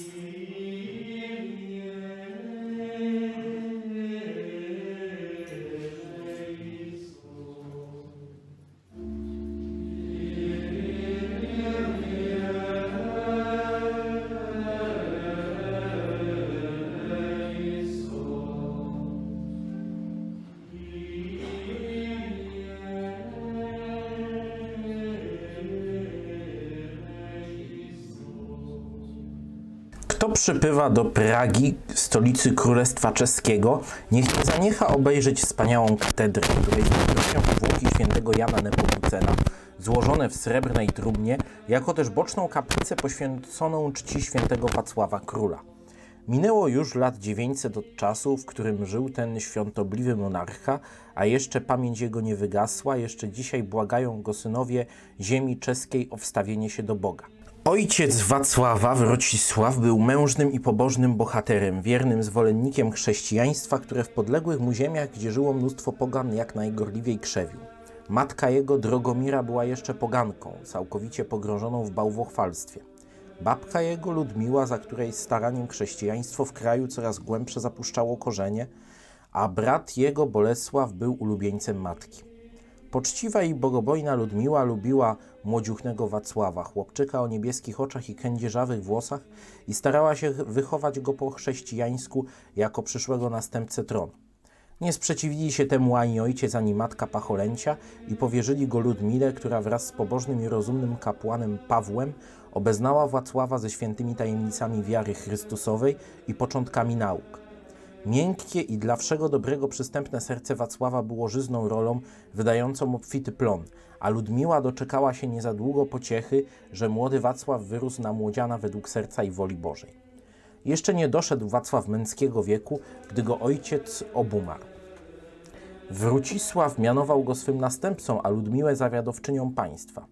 Amen. Kto przypływa do Pragi, stolicy Królestwa Czeskiego, niech nie zaniecha obejrzeć wspaniałą katedrę, której znajdują zwłoki świętego Jana Nepomucena, złożone w srebrnej trumnie, jako też boczną kaplicę poświęconą czci świętego Wacława Króla. Minęło już lat 900 od czasu, w którym żył ten świątobliwy monarcha, a jeszcze pamięć jego nie wygasła, jeszcze dzisiaj błagają go synowie ziemi czeskiej o wstawienie się do Boga. Ojciec Wacława, Wrocisław, był mężnym i pobożnym bohaterem, wiernym zwolennikiem chrześcijaństwa, które w podległych mu ziemiach, gdzie żyło mnóstwo pogan, jak najgorliwiej krzewił. Matka jego, Drogomira, była jeszcze poganką, całkowicie pogrążoną w bałwochwalstwie. Babka jego, Ludmiła, za której staraniem chrześcijaństwo w kraju coraz głębsze zapuszczało korzenie, a brat jego, Bolesław, był ulubieńcem matki. Poczciwa i bogobojna Ludmiła lubiła młodziuchnego Wacława, chłopczyka o niebieskich oczach i kędzierzawych włosach i starała się wychować go po chrześcijańsku jako przyszłego następcę tronu. Nie sprzeciwili się temu ani ojciec, ani matka Pacholęcia i powierzyli go Ludmile, która wraz z pobożnym i rozumnym kapłanem Pawłem obeznała Wacława ze świętymi tajemnicami wiary Chrystusowej i początkami nauk. Miękkie i dla wszego dobrego przystępne serce Wacława było żyzną rolą, wydającą obfity plon, a Ludmiła doczekała się niezadługo pociechy, że młody Wacław wyrósł na młodziana według serca i woli Bożej. Jeszcze nie doszedł Wacław męskiego wieku, gdy go ojciec obumarł. Wrócisław mianował go swym następcą, a Ludmiłę zawiadowczynią państwa.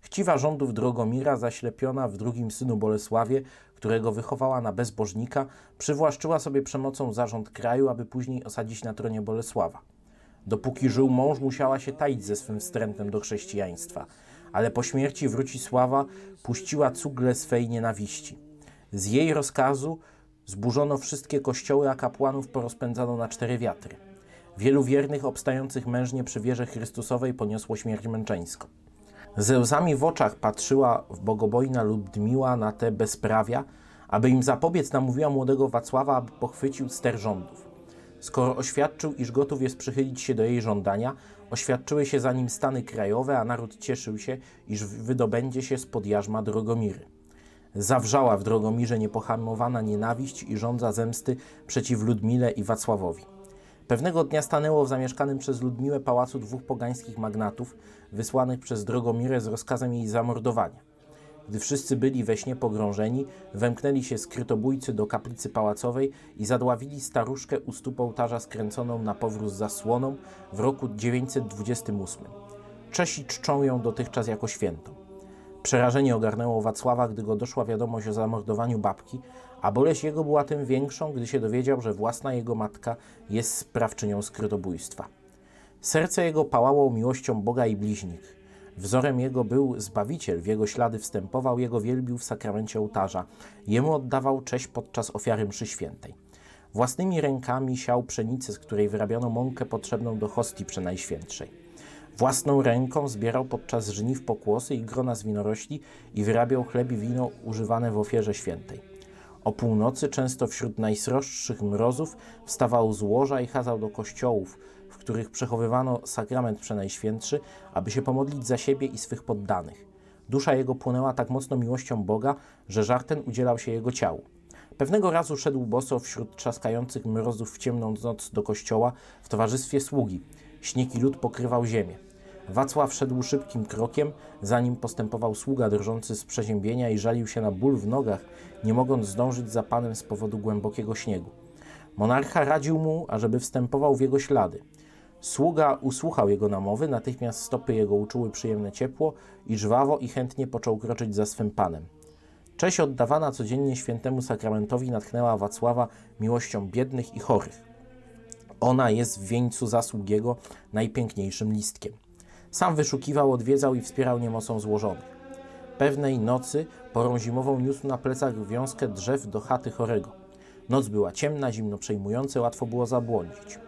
Chciwa rządów Drogomira, zaślepiona w drugim synu Bolesławie, którego wychowała na bezbożnika, przywłaszczyła sobie przemocą zarząd kraju, aby później osadzić na tronie Bolesława. Dopóki żył mąż, musiała się taić ze swym wstrętem do chrześcijaństwa, ale po śmierci Wrócisława puściła cugle swej nienawiści. Z jej rozkazu zburzono wszystkie kościoły, a kapłanów porozpędzano na cztery wiatry. Wielu wiernych obstających mężnie przy wierze Chrystusowej poniosło śmierć męczeńską. Ze łzami w oczach patrzyła w bogobojna Ludmiła na te bezprawia, aby im zapobiec namówiła młodego Wacława, aby pochwycił ster rządów. Skoro oświadczył, iż gotów jest przychylić się do jej żądania, oświadczyły się za nim stany krajowe, a naród cieszył się, iż wydobędzie się spod jarzma Drogomiry. Zawrzała w Drogomirze niepohamowana nienawiść i żądza zemsty przeciw Ludmile i Wacławowi. Pewnego dnia stanęło w zamieszkanym przez Ludmiłę pałacu dwóch pogańskich magnatów, wysłanych przez Drogomirę z rozkazem jej zamordowania. Gdy wszyscy byli we śnie pogrążeni, wemknęli się skrytobójcy do kaplicy pałacowej i zadławili staruszkę u stóp ołtarza skręconą na powrót zasłoną w roku 928. Czesi czczą ją dotychczas jako świętą. Przerażenie ogarnęło Wacława, gdy go doszła wiadomość o zamordowaniu babki, a boleść jego była tym większą, gdy się dowiedział, że własna jego matka jest sprawczynią skrytobójstwa. Serce jego pałało miłością Boga i bliźnich. Wzorem jego był Zbawiciel, w jego ślady wstępował, jego wielbił w sakramencie ołtarza. Jemu oddawał cześć podczas ofiary mszy świętej. Własnymi rękami siał pszenicę, z której wyrabiano mąkę potrzebną do hostii przenajświętszej. Własną ręką zbierał podczas żniw pokłosy i grona z winorośli i wyrabiał chleb i wino używane w ofierze świętej. O północy, często wśród najsroższych mrozów, wstawał z łoża i chadzał do kościołów, w których przechowywano sakrament przenajświętszy, aby się pomodlić za siebie i swych poddanych. Dusza jego płynęła tak mocno miłością Boga, że żar ten udzielał się jego ciału. Pewnego razu szedł boso wśród trzaskających mrozów w ciemną noc do kościoła w towarzystwie sługi. Śnieg i lód pokrywał ziemię. Wacław szedł szybkim krokiem, zanim postępował sługa drżący z przeziębienia i żalił się na ból w nogach, nie mogąc zdążyć za panem z powodu głębokiego śniegu. Monarcha radził mu, ażeby wstępował w jego ślady. Sługa usłuchał jego namowy, natychmiast stopy jego uczuły przyjemne ciepło i żwawo i chętnie począł kroczyć za swym panem. Cześć oddawana codziennie świętemu sakramentowi natchnęła Wacława miłością biednych i chorych. Ona jest w wieńcu zasług jego najpiękniejszym listkiem. Sam wyszukiwał, odwiedzał i wspierał niemocą złożonych. Pewnej nocy porą zimową niósł na plecach wiązkę drzew do chaty chorego. Noc była ciemna, zimno przejmująca, łatwo było zabłądzić.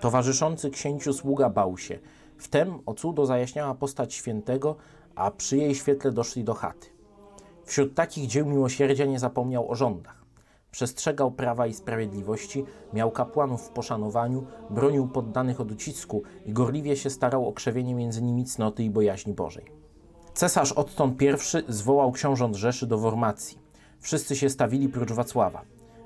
Towarzyszący księciu sługa bał się. Wtem o cudo zajaśniała postać świętego, a przy jej świetle doszli do chaty. Wśród takich dzieł miłosierdzia nie zapomniał o rządach. Przestrzegał prawa i sprawiedliwości, miał kapłanów w poszanowaniu, bronił poddanych od ucisku i gorliwie się starał o krzewienie między nimi cnoty i bojaźni Bożej. Cesarz odtąd pierwszy zwołał książąt Rzeszy do Wormacji. Wszyscy się stawili prócz Wacława.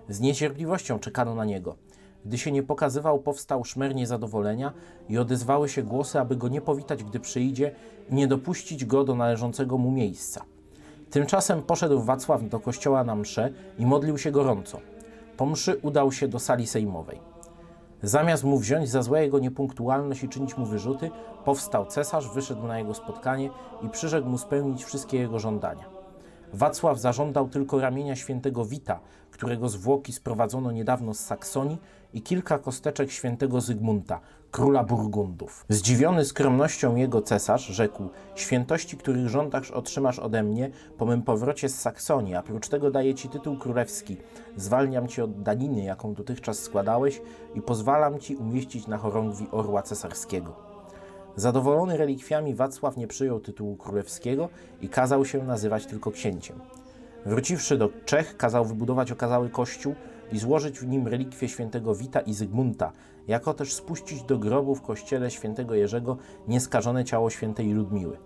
Z niecierpliwością czekano na niego. Gdy się nie pokazywał, powstał szmer niezadowolenia i odezwały się głosy, aby go nie powitać, gdy przyjdzie i nie dopuścić go do należącego mu miejsca. Tymczasem poszedł Wacław do kościoła na mszę i modlił się gorąco. Po mszy udał się do sali sejmowej. Zamiast mu wziąć za złe jego niepunktualność i czynić mu wyrzuty, powstał cesarz, wyszedł na jego spotkanie i przyrzekł mu spełnić wszystkie jego żądania. Wacław zażądał tylko ramienia świętego Wita, którego zwłoki sprowadzono niedawno z Saksonii i kilka kosteczek świętego Zygmunta, króla Burgundów. Zdziwiony skromnością jego cesarz rzekł: Świętości, których żądasz, otrzymasz ode mnie po mym powrocie z Saksonii, a prócz tego daję ci tytuł królewski. Zwalniam cię od daniny, jaką dotychczas składałeś, i pozwalam ci umieścić na chorągwi orła cesarskiego. Zadowolony relikwiami, Wacław nie przyjął tytułu królewskiego i kazał się nazywać tylko księciem. Wróciwszy do Czech, kazał wybudować okazały kościół i złożyć w nim relikwie świętego Wita i Zygmunta, jako też spuścić do grobu w kościele świętego Jerzego nieskażone ciało świętej Ludmiły.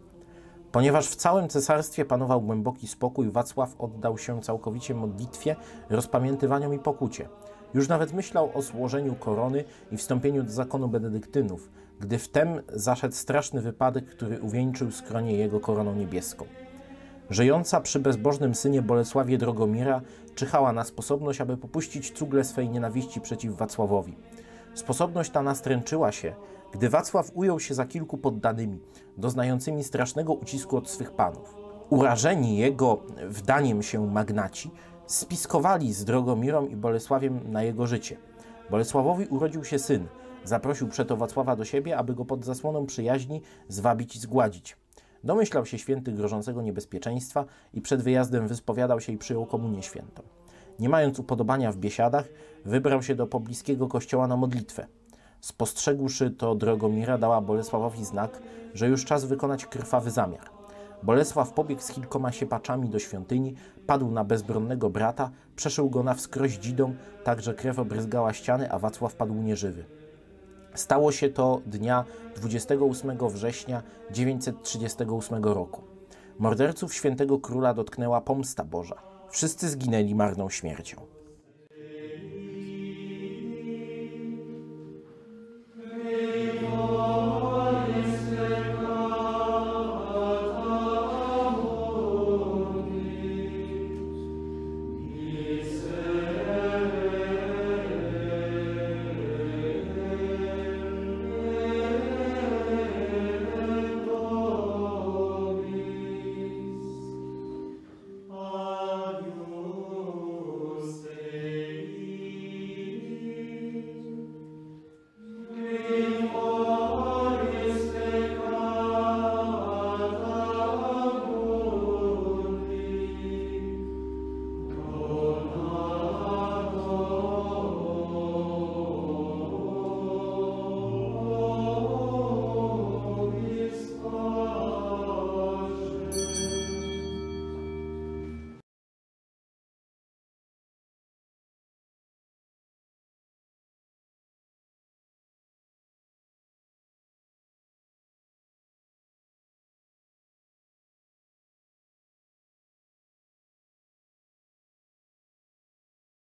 Ponieważ w całym cesarstwie panował głęboki spokój, Wacław oddał się całkowicie modlitwie, rozpamiętywaniom i pokucie. Już nawet myślał o złożeniu korony i wstąpieniu do zakonu benedyktynów, gdy wtem zaszedł straszny wypadek, który uwieńczył skronie jego koroną niebieską. Żyjąca przy bezbożnym synie Bolesławie Drogomira czyhała na sposobność, aby popuścić cugle swej nienawiści przeciw Wacławowi. Sposobność ta nastręczyła się, gdy Wacław ujął się za kilku poddanymi, doznającymi strasznego ucisku od swych panów. Urażeni jego wdaniem się magnaci spiskowali z Drogomirą i Bolesławiem na jego życie. Bolesławowi urodził się syn. Zaprosił przeto Wacława do siebie, aby go pod zasłoną przyjaźni zwabić i zgładzić. Domyślał się święty grożącego niebezpieczeństwa i przed wyjazdem wyspowiadał się i przyjął komunię świętą. Nie mając upodobania w biesiadach, wybrał się do pobliskiego kościoła na modlitwę. Spostrzegłszy to Drogomira, dała Bolesławowi znak, że już czas wykonać krwawy zamiar. Bolesław pobiegł z kilkoma siepaczami do świątyni, padł na bezbronnego brata, przeszył go na wskroś dzidą, tak że krew obryzgała ściany, a Wacław padł nieżywy. Stało się to dnia 28 września 938 roku. Morderców świętego króla dotknęła pomsta Boża. Wszyscy zginęli marną śmiercią.